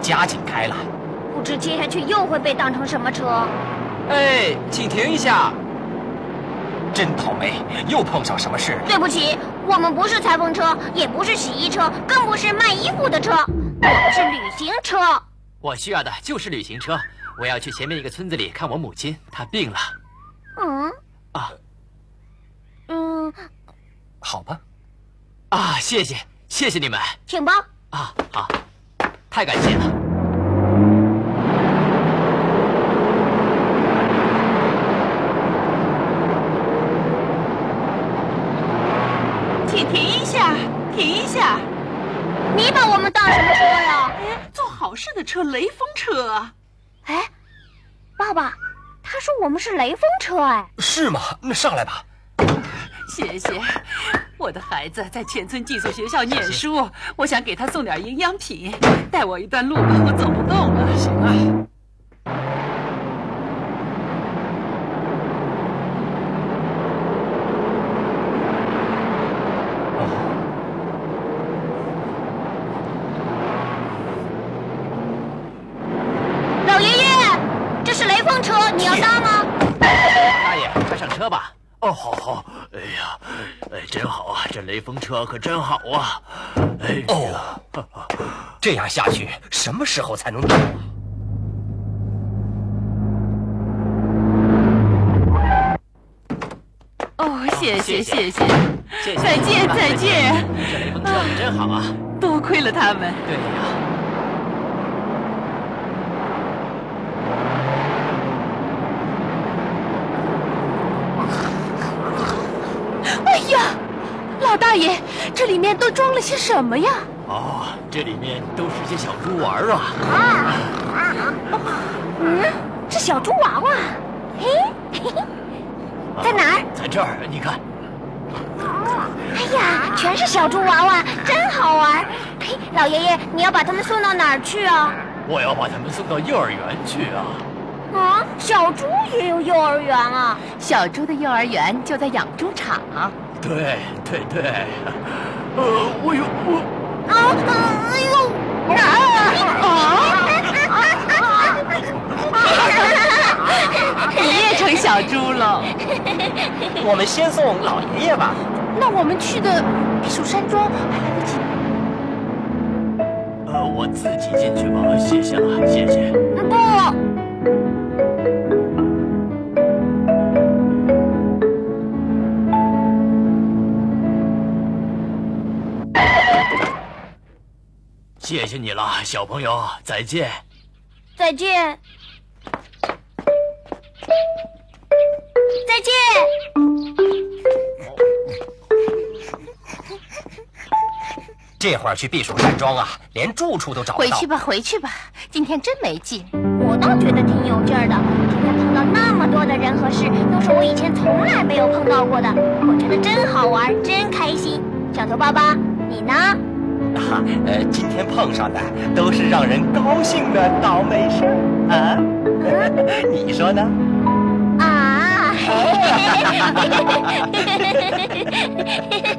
加紧开了。不知接下去又会被当成什么车？哎，请停一下！真倒霉，又碰上什么事？对不起，我们不是裁缝车，也不是洗衣车，更不是卖衣服的车，我们是旅行车。我需要的就是旅行车，我要去前面一个村子里看我母亲，她病了。嗯啊，嗯，好吧。啊，谢谢，谢谢你们。请吧。啊，好，太感谢了。请停一下，停一下！你把我们当什么车呀？做好事的车，雷锋车。哎，爸爸，他说我们是雷锋车，哎，是吗？那上来吧。谢谢，我的孩子在前村寄宿学校念书，我想给他送点营养品。带我一段路吧，我走不动了。行啊。老爷爷，这是雷锋车，你要搭吗？大爷，快上车吧。哦，好好。哎呀，哎，真好啊，这雷锋车可真好啊。哎，哦，这样下去什么时候才能？哦，谢谢谢谢，谢谢再见再见。这雷锋车可真好啊。多亏了他们。对呀。哎呀，老大爷，这里面都装了些什么呀？哦，这里面都是些小猪玩啊。啊啊嗯，是小猪娃娃。嘿，嘿嘿在哪儿？在这儿，你看。哎呀，全是小猪娃娃，真好玩。嘿，老爷爷，你要把他们送到哪儿去啊？我要把他们送到幼儿园去啊。啊，小猪也有幼儿园啊？小猪的幼儿园就在养猪场。对对对。呃，我有我。啊，哎呦！啊啊啊啊啊啊！你也成小猪了。我们先送老爷爷吧。那我们去的避暑山庄还来得及吗？呃，我自己进去吧，谢谢了，谢谢。不。谢谢你了，小朋友，再见。再见。再见。这会儿去避暑山庄啊，连住处都找不到。回去吧，回去吧，今天真没劲。我倒觉得挺有劲儿的，今天碰到那么多的人和事，都是我以前从来没有碰到过的，我觉得真好玩，真开心。小头爸爸，你呢？啊，呃，今天碰上的都是让人高兴的倒霉事儿啊，你说呢？啊！